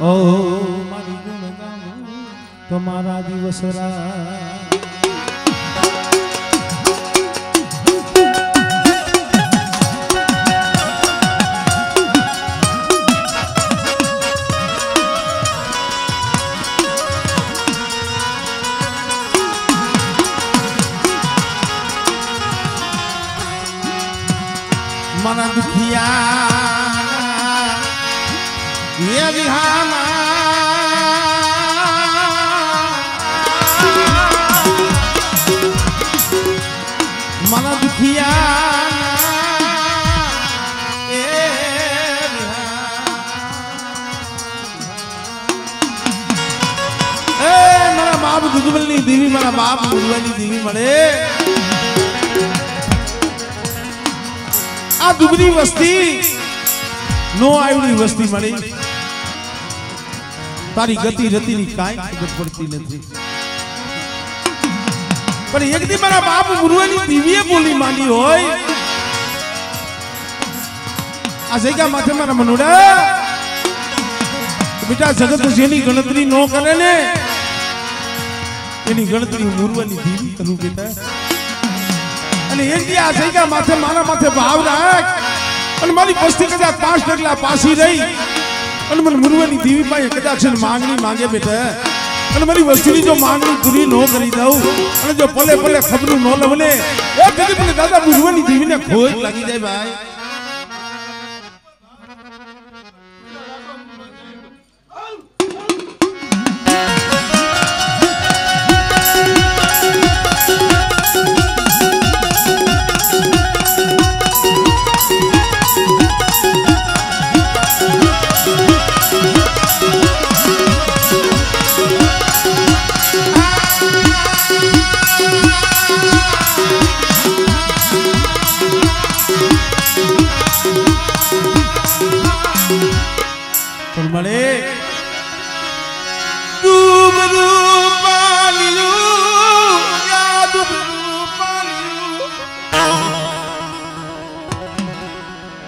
ઓ મારી ગુણ ગામ દિવસ રા મારા દુખિયા બાપ દુધબલની દેવી, મારા બાપ દુધબલની દેવી મળે. આ દુબળી વસ્તી, નો આવડી વસ્તી મળી. તારી ગતિ રતિની કાંઈ ખબર પડતી નથી. પણ એક દી મારા બાપ ગુરુની દીવીએ બોલી માંડી હોય. આ જગ્યા માથે મારા મનુડા. બેટા, જગત જેની ગણતરી નો કરે ને, એની ગણતરી મુરવાની દીવી કરું બેટા. અને એક દી આ જગ્યા માથે મારા માથે ભાવ રાખ. અને મારી વસ્તી કદાચ પાંચ ડગલા પાછી રહી. અને મને મુરવાની દેવી પાસે કદાચ માંગણી માંગે બેટા. અને મારી વસ્તુની જો માંગણી પૂરી ન કરી દઉં, અને જો પલે પલે ખબરું ન ને એ મને દાદા મુરવાની દેવીને ખોજ લાગી જાય ભાઈ.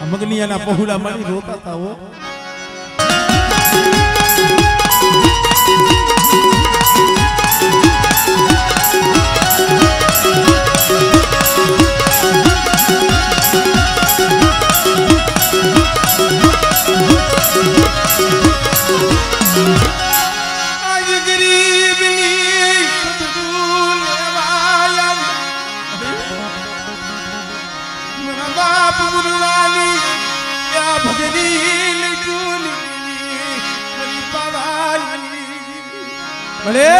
આ મગનિયાના પહોળા મળી રોતા હતા મારી પાવાની. ભલે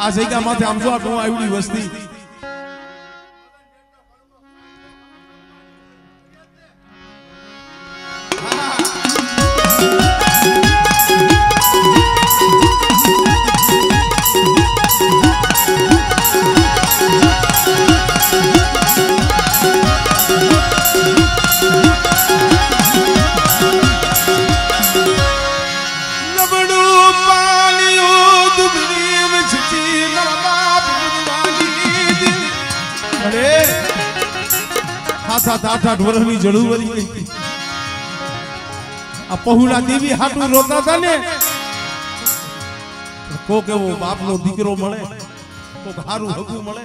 આ જગ્યા માથે આમ જો આટલું આવડી વસ્તી સાત સાત આઠ આઠ વર્ષની જડું વળી ગઈ. આ પહુલા દેવી હાટું રોતા હતા ને કોક એવો બાપનો દીકરો મળે, કોક હારું હગું મળે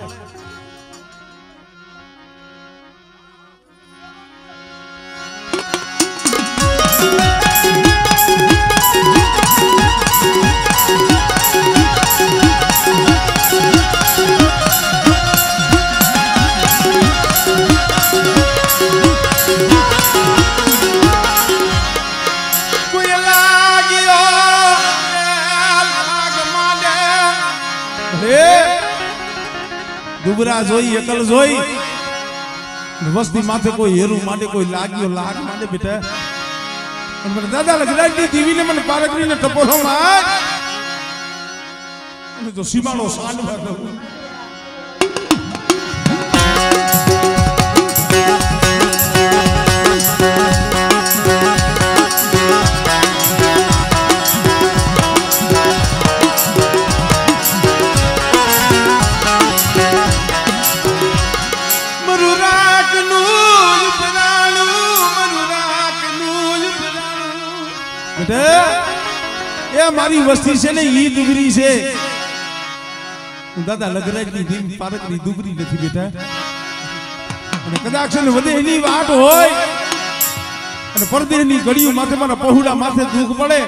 દુબરા જોઈ, એકલ જોઈ. વસ્તી માથે કોઈ હેરું માટે કોઈ લાગ્યો, લાગ માટે બેટા અને મને દાદા લગડાઈ દીવીને મને પારકરીને માર. અને તો સીમાનો સાંડ દઉં. મારી વસ્તી છે ને, ઈ દુગરી છે. દાદા, લગરાજની ધીમ પારકની દુગરી નથી બેટા. અને કદાચ ને વધે એની વાત હોય. અને પરદેની ઘડીયું માથે, મારા પહોળા માથે દુઃખ પડે.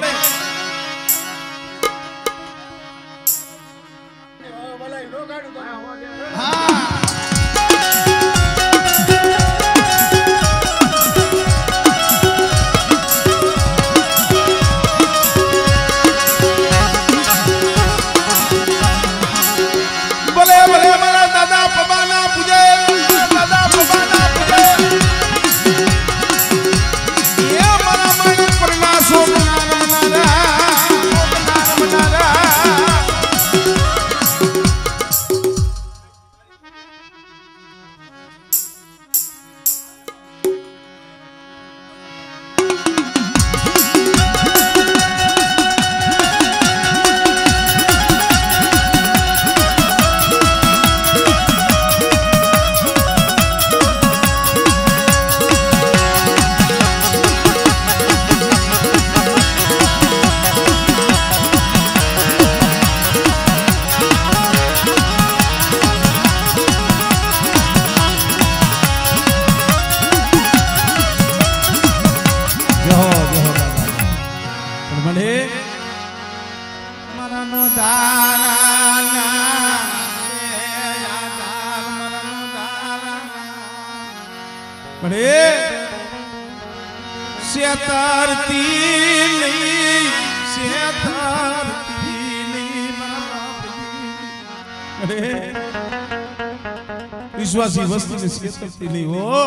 મને મરનો દાના મળે શેતરતી નહીં શેતરતી નહીં. મળે વિશ્વાસી વસ્તુને શેતરતી નહીં હો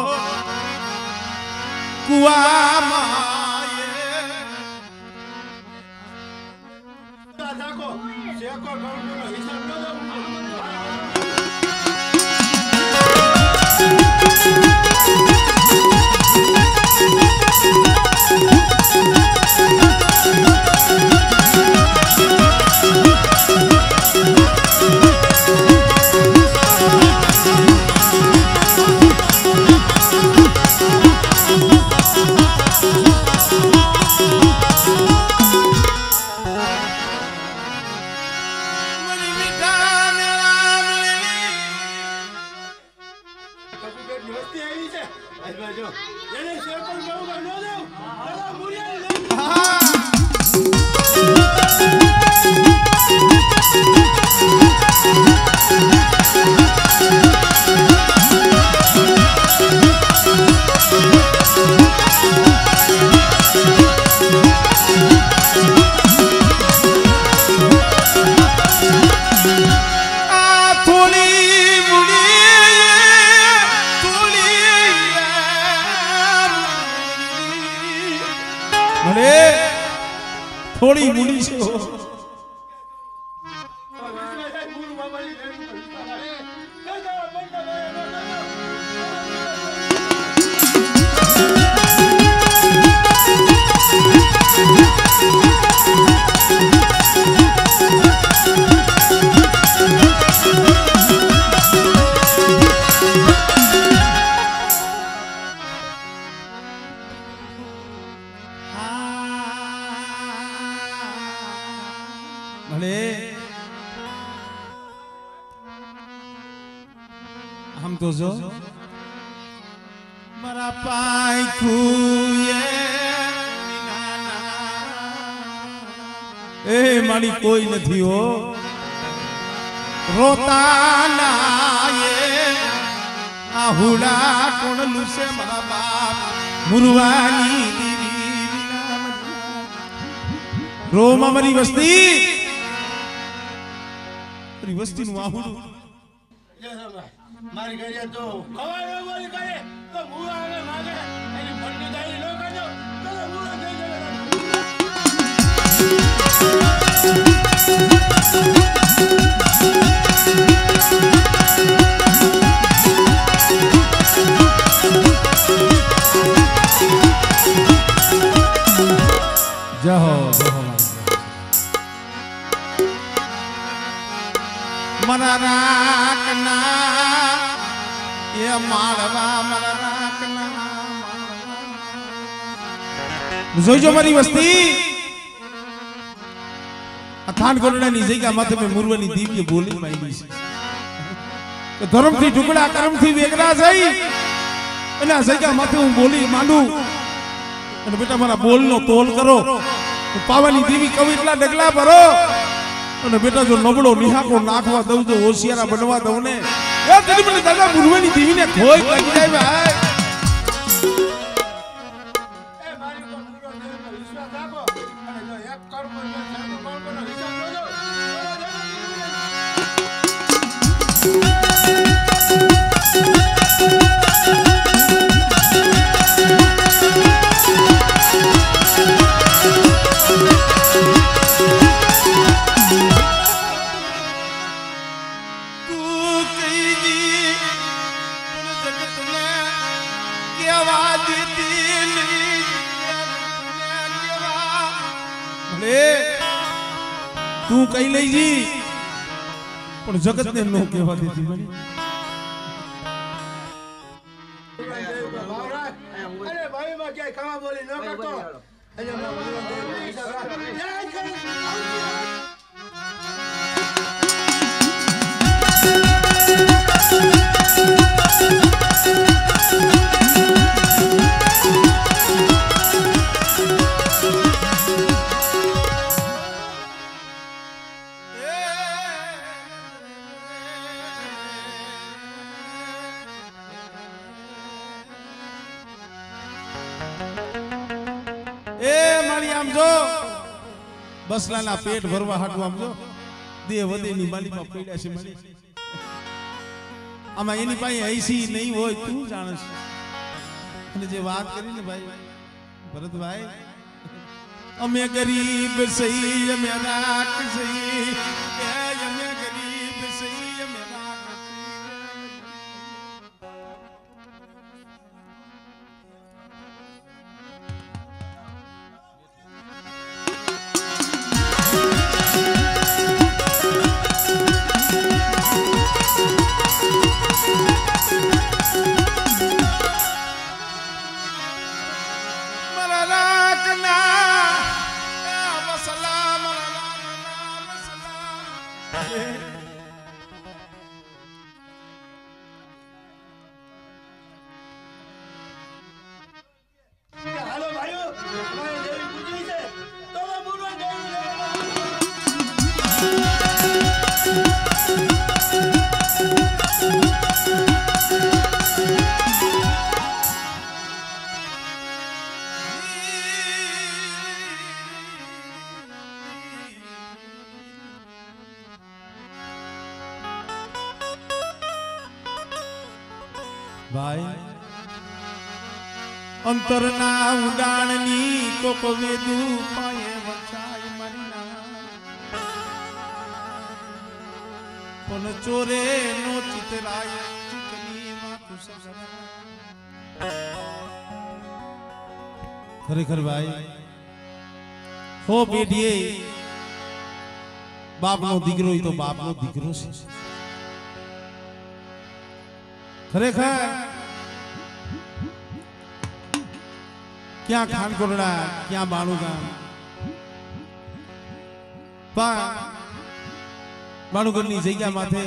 તો જો મારા પાય ખુએ એ મારી કોઈ નથી હો. રોતા નાયે આ હુડા કોણ લુસે મારા બાપ? મુરવાની દીવી મારી વસ્તી? વસ્તીનું આહુડું મારી ઘરે તો ખવાય બોલ કરે તો મુળા અને માગે એની ફંડી દાઈ નો કાજો તો મુળા થઈ મારા રાખના એ માળવા જોઈજો મારી વસ્તી. આ થાન કોરડાની જગ્યા માથે મેં મુરવાની દિવ્ય બોલી માંગી છે. ધર્મથી ટુકડા કર્મથી વેગરા જઈ. અને આ જગ્યા માથે હું બોલી માંડું. અને બેટા, મારા બોલનો તોલ કરો. પાવાની દેવી કવિ એટલા ડગલા ભરો. અને બેટા, જો નબળો નિહાકો નાખવા દઉં તો હોશિયારા બનવા દઉં ને. એ તેની મને દાદા મુરવાની દેવીને ખોઈ લાગી જાય ભાઈ કેવા કેવા ભલે તું કઈ લઈજી પણ જગતને નો કેવા દીધી બની અરે ભાઈમાં ક્યાંય ખાવા બોલી ન કરતો એટલે આમ બસલાના પેટ ભરવા હાટું આમ જો. દેહ પડ્યા છે મારી. આમાં એની પાસે હૈસી નહીં હોય, તું જાણે છે. અને જે વાત કરી ને ભાઈ, ભરતભાઈ, અમે ગરીબ સહી અમે રાખ સહી ભાઈ અંતરના ઉડાણની કોક વેદુ પાયે વચાય મારી ના પણ ચોરે નો ચિતરાય ચિતની માથું સસરા ખરેખર ભાઈ હો પેઢીએ બાપનો દીકરો ઈ તો બાપનો દીકરો છે ખરેખર? ક્યાં ખાનકોટડા ક્યાં બાણુગામ બાણુગઢની જગ્યા માથે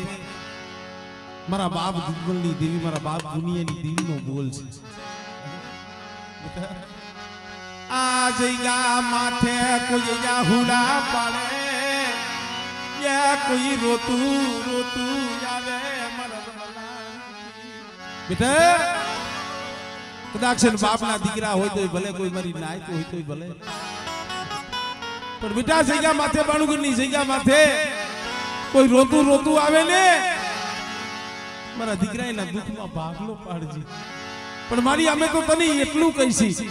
મારા બાપ દુર્બલની દેવી, મારા બાપ દુનિયાની દેવીનો બોલ છે. આ જગ્યા માથે કોઈ હુડા પાડે કોઈ રોતું રોતું આવે. પણ મારા દીકરા એના દુઃખમાં ભાગલો પાડજી. પણ મારી અમે તો તને એટલું કહીશી.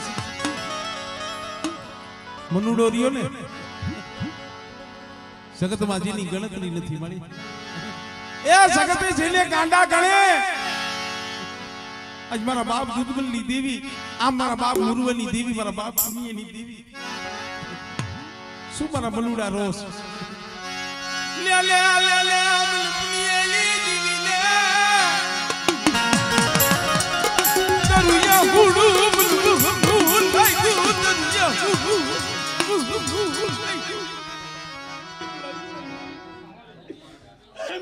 મનુડો રહ્યો ને? જગતમાં જેની ગણતરી નથી મળી. એ સગતે જેને ગાંડા ગણે આજ મારા બાપ દૂધબલની દેવી, આમ મારા બાપ મુરવલની દેવી, મારા બાપ પુનિયની દેવી. શું મારા બલુડા રોસ? લે લે લે લે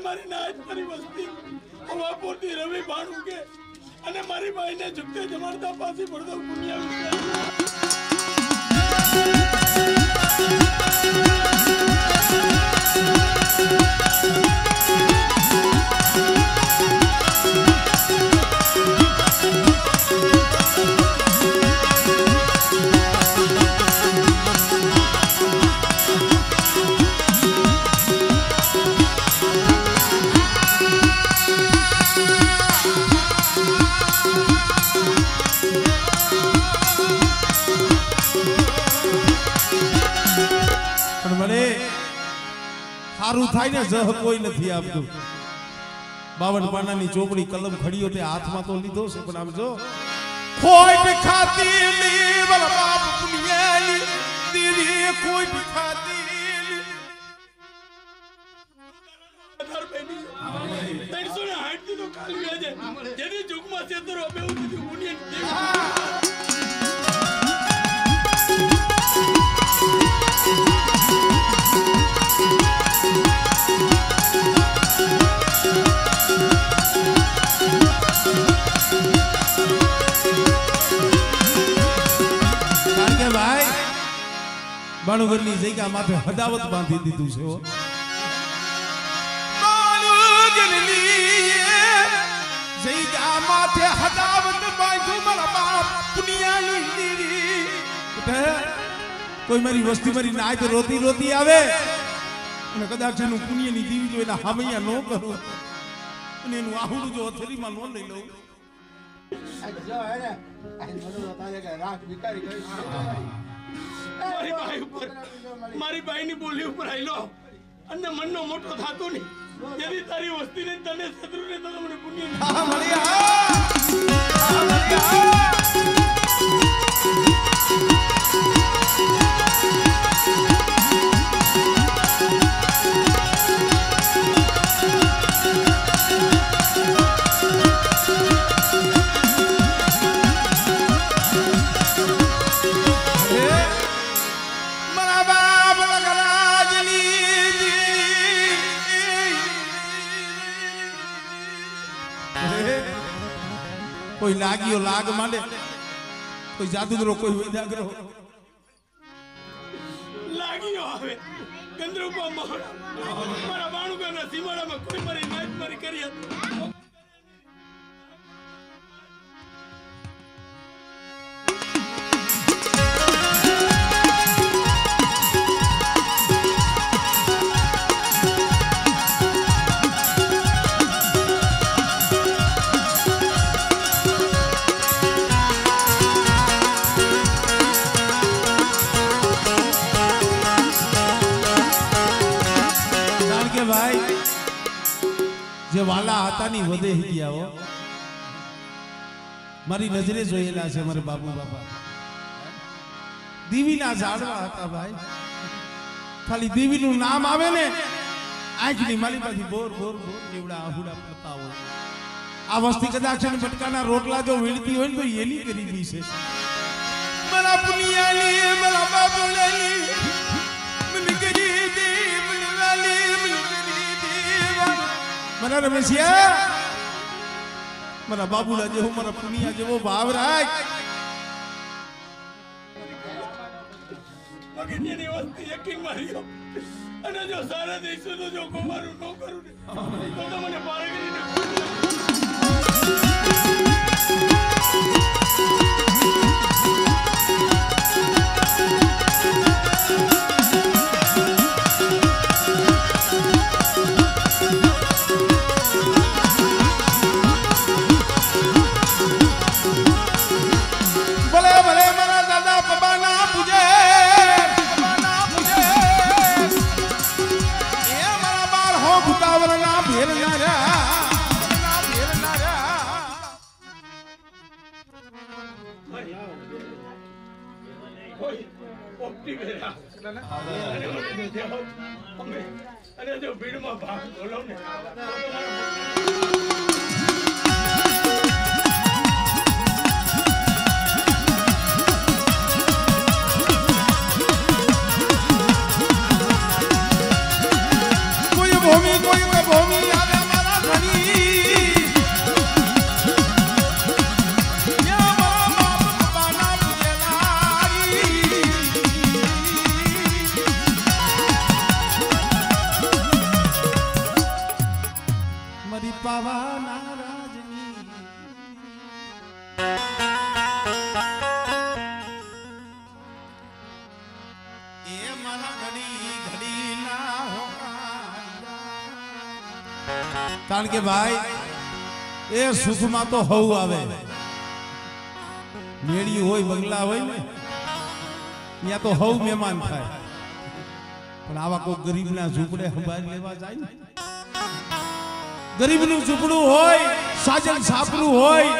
મારી નાચ મારી વસ્તી પોતી રવિ ભાણું કે અને મારી બાઈને ઝુકતે જમાડતા પાછી પડતો પુણ્યા થાય ને, જહ કોઈ નથી આપતું. બાવન પાનાની ચોપડી કલમ ખડીયો તે હાથમાં તો લીધો છે, પણ આમ જો. ખોટ ખાતી લી બલ બાપ પુનિયાલી દીરી ખોટ ખાતી. ત્રણસો ને થી તો કાઢી લેજે જેની ચૂકમાં છેતરો બે બાણુગરની જગ્યા માથે હદાવત બાંધી દીધું છે જગ્યા માથે. કોઈ મારી વસ્તી મારી નાચ રોતી રોતી આવે? અને કદાચ એનું પુણ્યની દીવી જો એના હામૈયા ન કરું. અને એનું આહુડું જો અથેરીમાં ન લઈ લઉં. મારી બાઈ ઉપર મારી બાઈની બોલી ઉપર આયલો. અને મનનો મોટો થાતો નહીં જેની તારી વસ્તીને તને શત્રુને તો મને પુણ્ય નહીં. આ મળ્યા આ લાગ માંડે. કોઈ જાદુગરો કોઈ વૈદાગરો લાગ્યો આવે ગંદ્રુપા મહોરા મારા બાણુકાના સીમાડામાં કોઈ મારી નાચ મારી કરી હતી. વાલા હતા ની વધે ગયા હો. મારી નજરે જોયેલા છે મારા બાબુ બાપા. દીવીના ઝાડવા હતા ભાઈ. ખાલી દીવીનું નામ આવે ને, આંખની મારી પાછી બોર બોર બોર જેવડા આહુડા પડતા હોય. આ વસ્તી કદાચ ભટકાના રોટલા જો વીણતી હોય તો એની ગરીબી છે મારા પુનિયાલી મારા બાબુલાલી મારા રમેશિયા મારા બાબુલા જેવો, મારા પુનિયા જેવો ભાવ રાખ. મગજની વસ્તી માર્યો અને જો સારા દેશો તો જો કુમારું ન કરું. તો તો મને અને જો ભીડમાં ભાગ બોલો ને તો તમારો કે ભાઈ, એ સુખમાં તો હવ આવે. મેળી હોય, બંગલા હોય ને, ત્યાં તો હવ મહેમાન થાય. પણ આવા કોઈ ગરીબના ઝૂંપડે સંભાળી લેવા જાય ને? ગરીબનું ઝૂંપડું હોય, સાજન સાપરું હોય,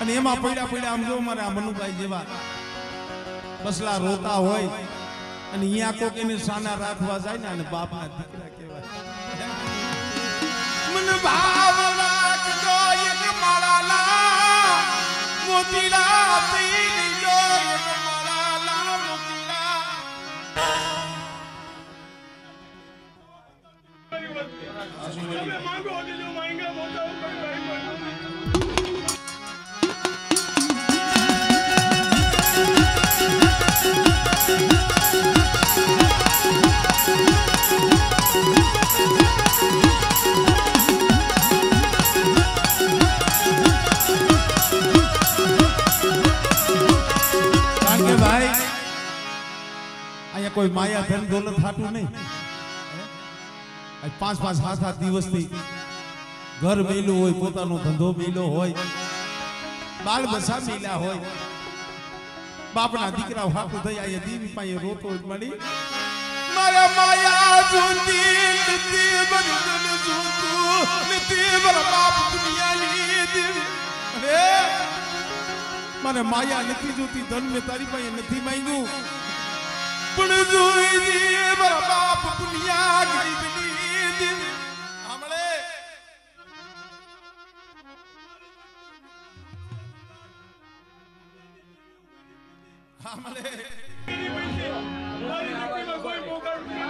અને એમાં પડ્યા પડ્યા આમ જો મારે મનુભાઈ જેવા બસલા રોતા હોય, અને અહીંયા કોક એને સાના રાખવા જાય ને, અને બાપના દીકરા કહેવાય. મન ભાવ રાખજો એક માળાના મોતીડા પીને જો એક માળાના તમે માંગો અને જો માંગ્યા મોટા ઉપર ભાઈ બનો. કારણ કોઈ માયા ધન દોલત હાટું નહીં. પાંચ પાંચ સાત સાત દિવસથી ઘર મેલું હોય, પોતાનો ધંધો મેલો હોય, બાળ બસા મેલા હોય. બાપના દીકરા હાથું થઈ, અહીંયા દીવી પાસે રોતો મળી. મારા માયા જોતી નથી બરદન જોતું નથી બર બાપ દુનિયાની દેવી. અરે મને માયા નથી જોતી, ધન મેં તારી પાસે નથી માંગ્યું. પણ જોઈ દે મારા બાપ દુનિયા ગરીબની દિલ મારી દીકરીમાં કોઈ મોકળ